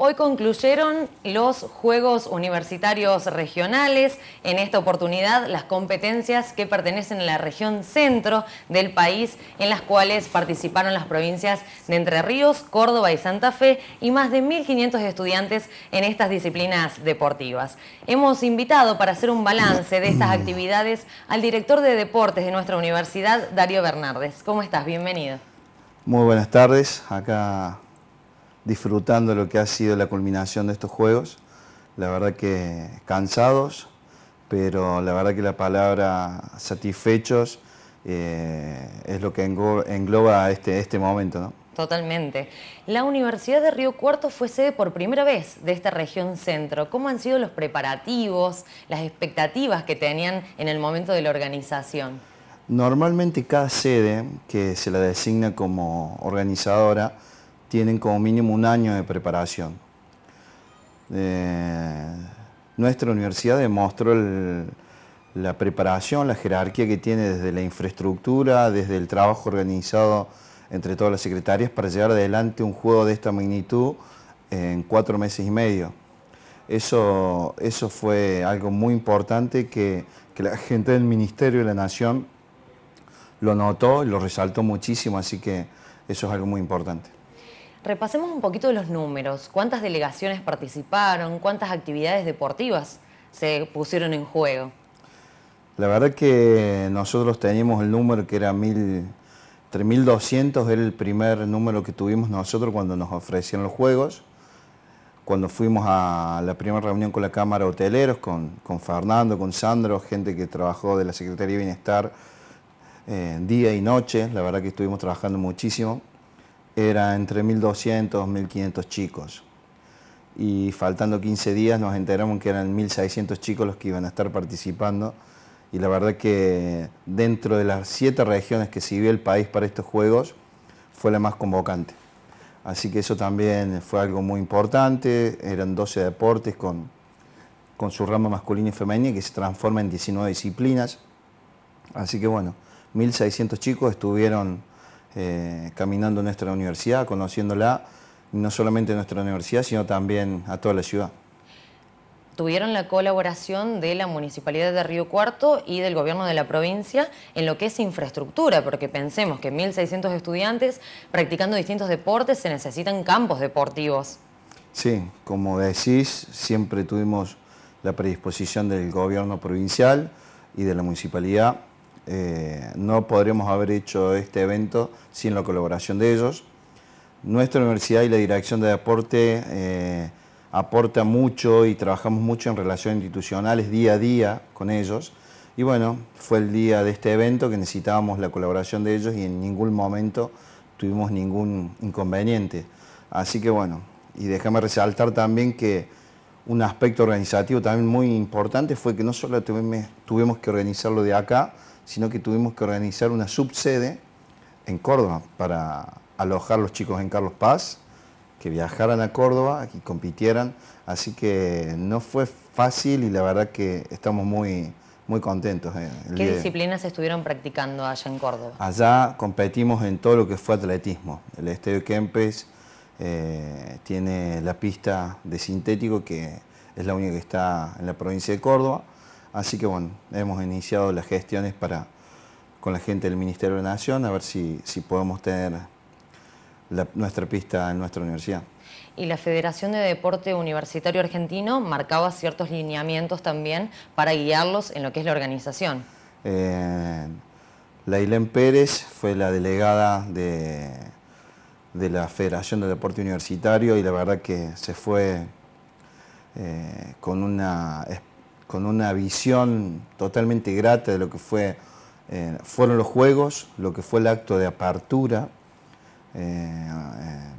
Hoy concluyeron los Juegos Universitarios Regionales. En esta oportunidad, las competencias que pertenecen a la región centro del país, en las cuales participaron las provincias de Entre Ríos, Córdoba y Santa Fe, y más de 1.500 estudiantes en estas disciplinas deportivas. Hemos invitado para hacer un balance de estas actividades al director de deportes de nuestra universidad, Darío Bernardes. ¿Cómo estás? Bienvenido. Muy buenas tardes. Acá disfrutando lo que ha sido la culminación de estos juegos. La verdad que cansados, pero la verdad que la palabra satisfechos eh, es lo que engloba este, este momento. ¿no? Totalmente. La Universidad de Río Cuarto fue sede por primera vez de esta región centro. ¿Cómo han sido los preparativos, las expectativas que tenían en el momento de la organización? Normalmente cada sede que se la designa como organizadora tienen como mínimo un año de preparación. Eh, nuestra universidad demostró la preparación, la jerarquía que tiene desde la infraestructura, desde el trabajo organizado entre todas las secretarias para llevar adelante un juego de esta magnitud en cuatro meses y medio. Eso, eso fue algo muy importante que, que la gente del Ministerio de la Nación lo notó y lo resaltó muchísimo, así que eso es algo muy importante. Repasemos un poquito los números. ¿Cuántas delegaciones participaron? ¿Cuántas actividades deportivas se pusieron en juego? La verdad que nosotros teníamos el número que era mil, 3.200, era el primer número que tuvimos nosotros cuando nos ofrecieron los juegos. Cuando fuimos a la primera reunión con la Cámara de Hoteleros, con, con Fernando, con Sandro, gente que trabajó de la Secretaría de Bienestar eh, día y noche, la verdad que estuvimos trabajando muchísimo era entre 1.200 1.500 chicos. Y faltando 15 días nos enteramos que eran 1.600 chicos los que iban a estar participando. Y la verdad que dentro de las siete regiones que sirvió el país para estos Juegos, fue la más convocante. Así que eso también fue algo muy importante. Eran 12 deportes con, con su rama masculina y femenina que se transforma en 19 disciplinas. Así que bueno, 1.600 chicos estuvieron eh, caminando nuestra universidad, conociéndola, no solamente nuestra universidad, sino también a toda la ciudad. Tuvieron la colaboración de la Municipalidad de Río Cuarto y del Gobierno de la provincia en lo que es infraestructura, porque pensemos que 1.600 estudiantes practicando distintos deportes se necesitan campos deportivos. Sí, como decís, siempre tuvimos la predisposición del Gobierno provincial y de la Municipalidad eh, no podríamos haber hecho este evento sin la colaboración de ellos. Nuestra universidad y la Dirección de Deporte eh, aporta mucho y trabajamos mucho en relaciones institucionales día a día con ellos. Y bueno, fue el día de este evento que necesitábamos la colaboración de ellos y en ningún momento tuvimos ningún inconveniente. Así que bueno, y déjame resaltar también que un aspecto organizativo también muy importante fue que no solo tuvimos que organizarlo de acá, sino que tuvimos que organizar una subsede en Córdoba para alojar los chicos en Carlos Paz, que viajaran a Córdoba y compitieran. Así que no fue fácil y la verdad que estamos muy, muy contentos. Eh, ¿Qué disciplinas estuvieron practicando allá en Córdoba? Allá competimos en todo lo que fue atletismo. El Estadio Kempes eh, tiene la pista de sintético que es la única que está en la provincia de Córdoba. Así que bueno, hemos iniciado las gestiones para, con la gente del Ministerio de Nación a ver si, podemos tener nuestra pista en nuestra universidad. Y la Federación de Deporte Universitario Argentino marcaba ciertos lineamientos también para guiarlos en lo que es la organización. Eh, la Pérez fue la delegada de, de, la Federación de Deporte Universitario y la verdad que se fue eh, con una con una visión totalmente grata de lo que fue, eh, fueron los Juegos, lo que fue el acto de apertura. Eh, eh,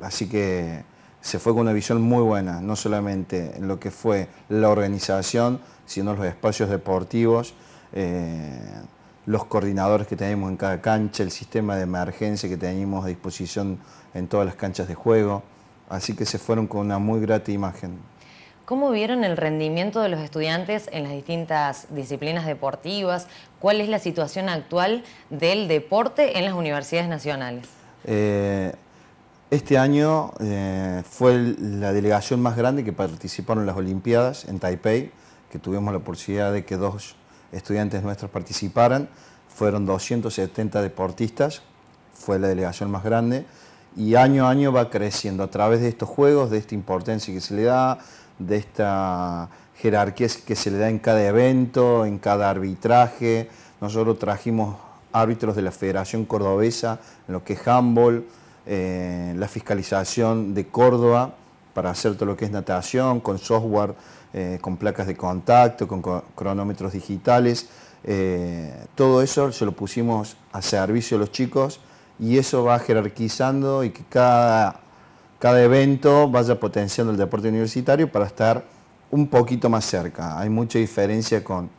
así que se fue con una visión muy buena, no solamente en lo que fue la organización, sino los espacios deportivos, los coordinadores que tenemos en cada cancha, el sistema de emergencia que tenemos a disposición en todas las canchas de juego. Así que se fueron con una muy grata imagen. ¿Cómo vieron el rendimiento de los estudiantes en las distintas disciplinas deportivas? ¿Cuál es la situación actual del deporte en las universidades nacionales? Eh, Este año eh, fue la delegación más grande que participaron en las Olimpiadas en Taipei, que tuvimos la oportunidad de que dos estudiantes nuestros participaran. Fueron 270 deportistas, fue la delegación más grande y año a año va creciendo a través de estos juegos, de esta importancia que se le da, de esta jerarquía que se le da en cada evento, en cada arbitraje. Nosotros trajimos árbitros de la Federación Cordobesa en lo que es handball, eh, la fiscalización de Córdoba para hacer todo lo que es natación, con software, eh, con placas de contacto, con cronómetros digitales. Eh, todo eso se lo pusimos a servicio de los chicos y eso va jerarquizando y que cada, cada evento vaya potenciando el deporte universitario para estar un poquito más cerca. Hay mucha diferencia con,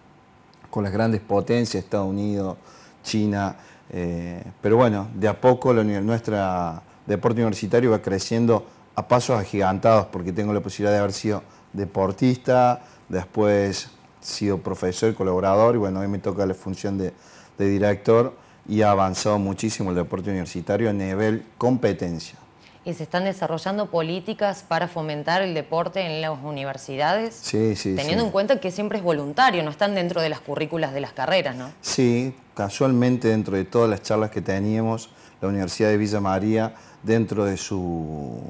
con las grandes potencias, Estados Unidos, China, eh, pero bueno, de a poco nuestro deporte universitario va creciendo a pasos agigantados porque tengo la posibilidad de haber sido deportista, después sido profesor y colaborador y bueno, hoy me toca la función de, de director y ha avanzado muchísimo el deporte universitario a nivel competencia. ¿Y se están desarrollando políticas para fomentar el deporte en las universidades? Sí, sí. Teniendo en cuenta que siempre es voluntario, no están dentro de las currículas de las carreras, ¿no? Sí, casualmente dentro de todas las charlas que teníamos, la Universidad de Villa María, dentro de su,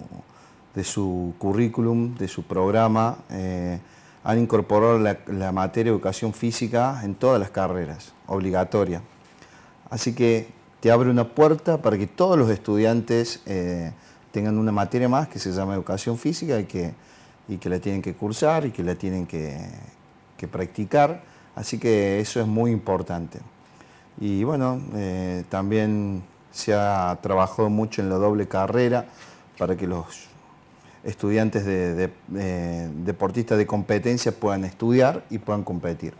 de su currículum, de su programa, eh, han incorporado la, materia de educación física en todas las carreras, obligatoria. Así que te abre una puerta para que todos los estudiantes... Eh, tengan una materia más que se llama educación física y que, y que la tienen que cursar y que la tienen que, practicar. Así que eso es muy importante. Y bueno, eh, también se ha trabajado mucho en la doble carrera para que los estudiantes de, deportistas de competencia puedan estudiar y puedan competir.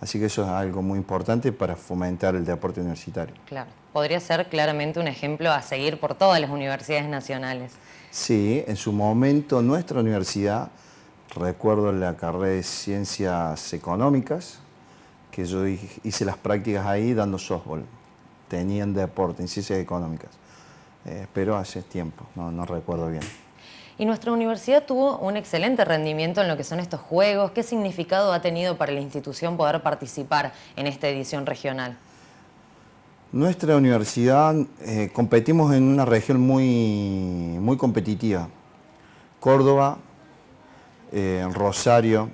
Así que eso es algo muy importante para fomentar el deporte universitario. Claro podría ser claramente un ejemplo a seguir por todas las universidades nacionales. Sí, en su momento nuestra universidad, recuerdo la carrera de Ciencias Económicas, que yo hice las prácticas ahí dando softball. Tenían deporte en Ciencias Económicas, eh, pero hace tiempo, no, no recuerdo bien. Y nuestra universidad tuvo un excelente rendimiento en lo que son estos juegos. ¿Qué significado ha tenido para la institución poder participar en esta edición regional? Nuestra universidad eh, competimos en una región muy, muy competitiva. Córdoba, eh, Rosario,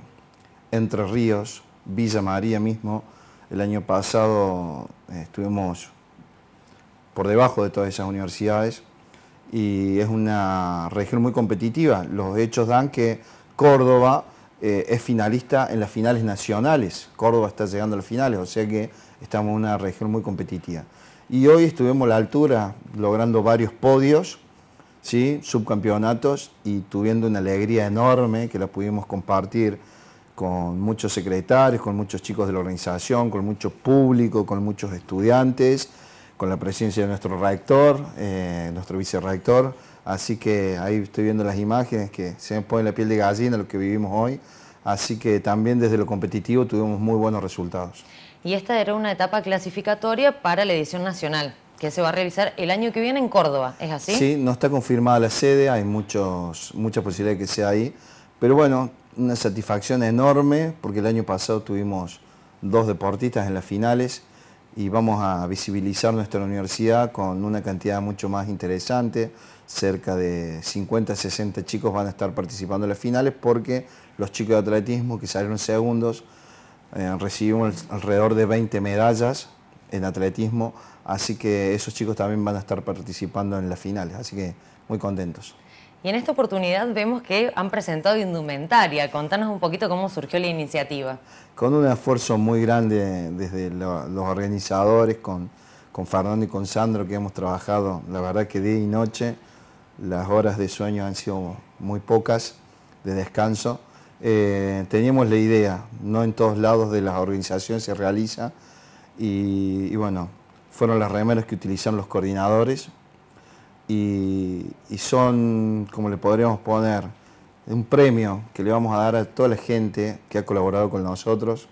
Entre Ríos, Villa María mismo. El año pasado eh, estuvimos por debajo de todas esas universidades y es una región muy competitiva. Los hechos dan que Córdoba es finalista en las finales nacionales. Córdoba está llegando a las finales, o sea que estamos en una región muy competitiva. Y hoy estuvimos a la altura, logrando varios podios, ¿sí? subcampeonatos, y tuviendo una alegría enorme que la pudimos compartir con muchos secretarios, con muchos chicos de la organización, con mucho público, con muchos estudiantes, con la presencia de nuestro rector, eh, nuestro vicerrector. Así que ahí estoy viendo las imágenes que se me pone la piel de gallina lo que vivimos hoy. Así que también desde lo competitivo tuvimos muy buenos resultados y esta era una etapa clasificatoria para la edición nacional que se va a realizar el año que viene en Córdoba, ¿es así? Sí, no está confirmada la sede, hay muchos, muchas posibilidades de que sea ahí, pero bueno, una satisfacción enorme porque el año pasado tuvimos dos deportistas en las finales y vamos a visibilizar nuestra universidad con una cantidad mucho más interesante, cerca de 50, 60 chicos van a estar participando en las finales porque los chicos de atletismo que salieron segundos eh, recibimos alrededor de 20 medallas en atletismo, así que esos chicos también van a estar participando en las finales, así que muy contentos. Y en esta oportunidad vemos que han presentado indumentaria. Contanos un poquito cómo surgió la iniciativa. Con un esfuerzo muy grande desde los organizadores, con, con Fernando y con Sandro, que hemos trabajado, la verdad que día y noche, las horas de sueño han sido muy pocas de descanso eh, teníamos la idea, no en todos lados de las organizaciones se realiza, y, bueno, fueron las remeras que utilizaron los coordinadores, y, son, como le podríamos poner, un premio que le vamos a dar a toda la gente que ha colaborado con nosotros,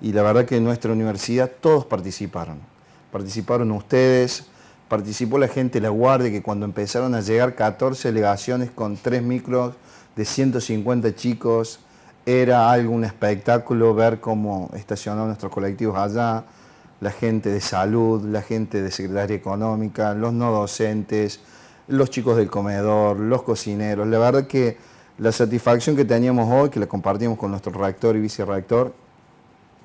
y la verdad que en nuestra universidad todos participaron, participaron ustedes, participó la gente de la Guardia, que cuando empezaron a llegar 14 delegaciones con tres micros de 150 chicos, era algo, un espectáculo ver cómo estacionaron nuestros colectivos allá, la gente de salud, la gente de Secretaría Económica, los no docentes, los chicos del comedor, los cocineros. La verdad que la satisfacción que teníamos hoy, que la compartimos con nuestro rector y vicerrector,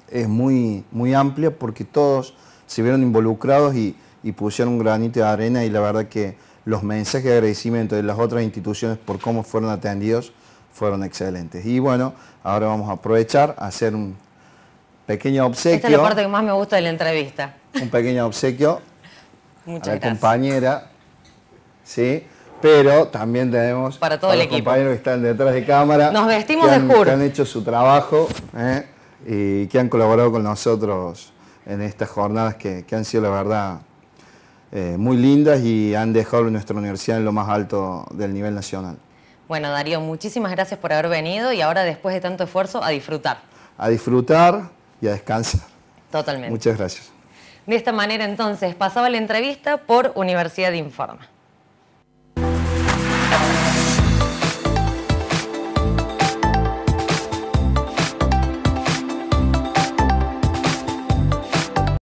es muy, muy amplia porque todos se vieron involucrados y, y pusieron un granito de arena y la verdad que los mensajes de agradecimiento de las otras instituciones por cómo fueron atendidos fueron excelentes. Y bueno, ahora vamos a aprovechar a hacer un pequeño obsequio. Esta es la parte que más me gusta de la entrevista. Un pequeño obsequio Muchas a la compañera, ¿sí? Pero también tenemos para todo el equipo. compañeros que están detrás de cámara. Nos vestimos de juro. Que han hecho su trabajo ¿eh? y que han colaborado con nosotros en estas jornadas que, han sido, la verdad, eh, muy lindas y han dejado a nuestra universidad en lo más alto del nivel nacional. Bueno, Darío, muchísimas gracias por haber venido y ahora, después de tanto esfuerzo, a disfrutar. A disfrutar y a descansar. Totalmente. Muchas gracias. De esta manera, entonces, pasaba la entrevista por Universidad Informa.